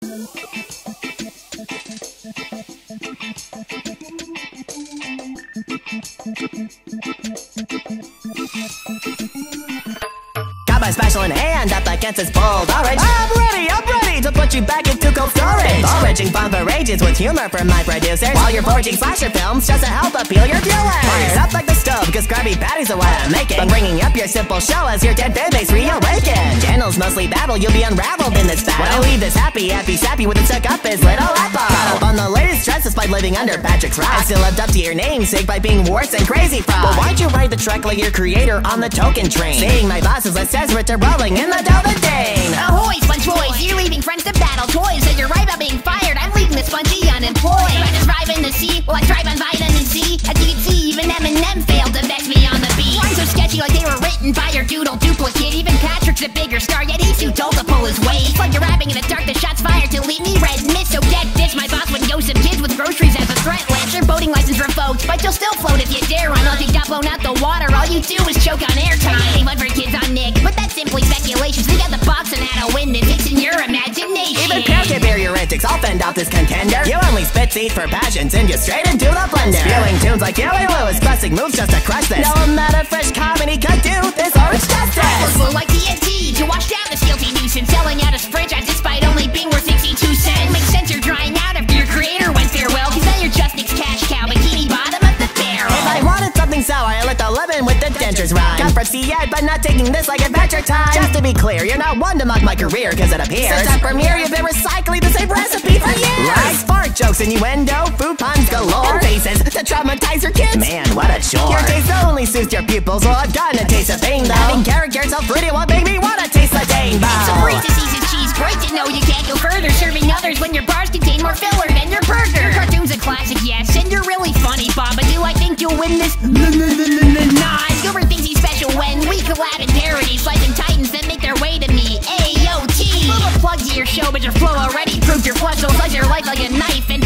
Got my special in hand up against this bold orange. I'm ready, I'm ready you back into cold storage. Foraging fun for ages with humor from my producers. While you're forging slasher films just to help appeal your viewers. Fire up like the stove, cause Krabby Patties are what I'm making. But bringing up your simple show as your dead fan base reawaken. Channels mostly battle, you'll be unraveled in this battle. I leave this happy, happy, sappy with a stuck up his little apple. Up on the latest trends despite living under Patrick's rock. I still lived up to your namesake by being worse than Crazy Frog. But why'd you ride the track like your creator on the token train? Seeing my bosses, says Ritter rolling in the Delta Dane. Spongy unemployed. I just drive in the sea. Well, I drive on vitamin C. As you can see, even Eminem failed to best me on the beat. Lines so sketchy like they were written by your doodle duplicate. Even Patrick's a bigger star, yet he's too dull to pull his weight. It's like you're rapping in the dark. The shots fired to leave me red mist. So get this, my boss would know some kids with groceries as a threat list. Your boating license revoked, but you'll still float if you dare. All you got blown out the water. All you do is choke on airtime. Ain't fun for kids on Nick, but that's simply speculation. We got the box and how to win this. It's in your imagination. Even Pam can bear your antics, I'll fend off this contender. You only spit seeds for passion, send you straight into the blender. Spewing tunes like Huey Lewis, busting moves just to crush this. No amount of fresh comedy could do this orange justice. Flow like TNT to wash down this guilty nuisance. Selling out his franchise despite only being worth 62 cents. Makes sense you're drying out after your creator went farewell. Cause now you're just Nick's cash cow, bikini bottom of the barrel. If I wanted something sour, I let the lemon with the dentures rhyme. Got from yet, but not taking this like adventure time. Just to be clear, you're not one to mock my career, cause it appears. Since I premiere, you've been recycling the same jokes, innuendo, food puns galore. And faces to traumatize your kids. Man, what a chore. Your taste only suits your pupils, well, I've gotten a taste of pain though. Having characters so pretty won't make me wanna taste the Dane So breathe to season cheese, great to know you can't go further. Serving others when your bars contain more filler than your burger. Your cartoon's a classic, yes, and you're really funny, Bob. But do I think you'll win this? Nah, Gilbert thinks he's special when we collab in parodies, slicing titans that make their way to me. AOT. Little plug to your show, but your flow already proved your flush. So slice your life like a knife and